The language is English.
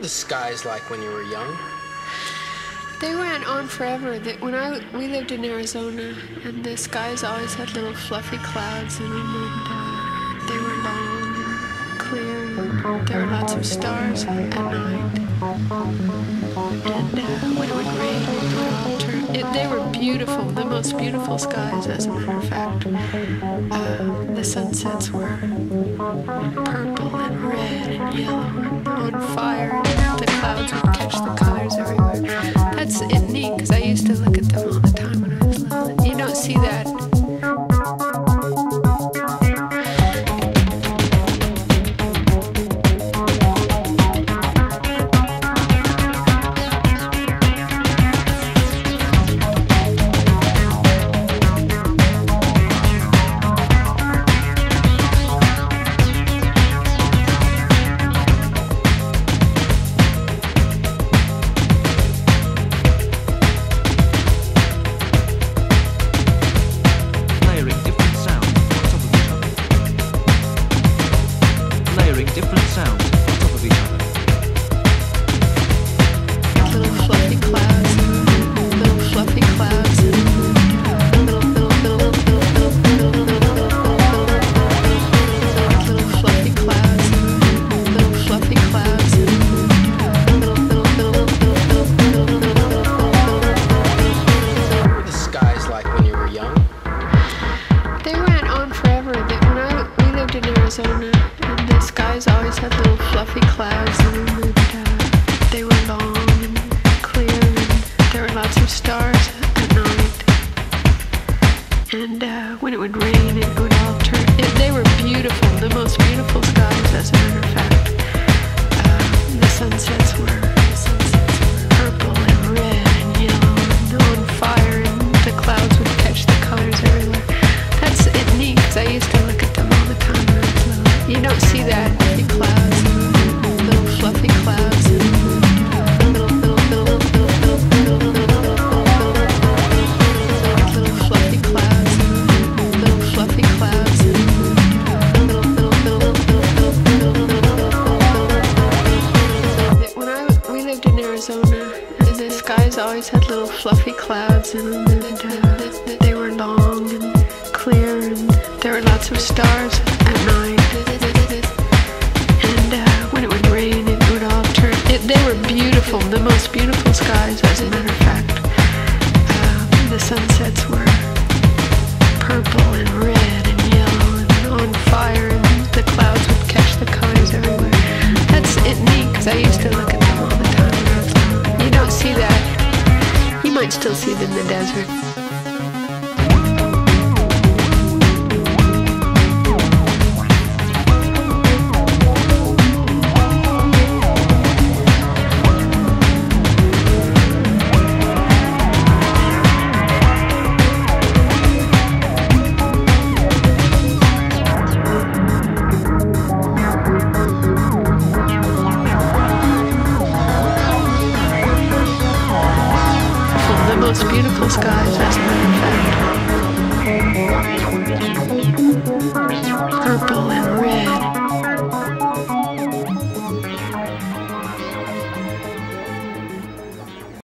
were the skies like when you were young? They went on forever. When I we lived in Arizona, and the skies always had little fluffy clouds in them, and uh, they were long and clear. There were lots of stars at night. And uh, when it would rain, it would. It, they were beautiful, the most beautiful skies, as a matter of fact. Uh, the sunsets were purple and red and yellow and on fire. Different sounds on top of each other. little fluffy clouds, little fluffy clouds, little little little little little little little fluffy clouds, little fluffy clouds, little little little What were the skies like when you were young? They went on forever. When I we lived in Arizona, and the skies had little fluffy clouds and they were long and clear, and there were lots of stars at night. And uh, when it would rain, it would all turn. They were beautiful, the most beautiful skies, as a matter of fact. Uh, the sunsets were always had little fluffy clouds in them, and uh, they were long and clear, and there were lots of stars at night. And uh, when it would rain, it would all turn. It, they were beautiful, the most beautiful skies, as a matter of fact. Uh, the sunsets were still see it in the desert. Most beautiful skies, as a matter fact. Purple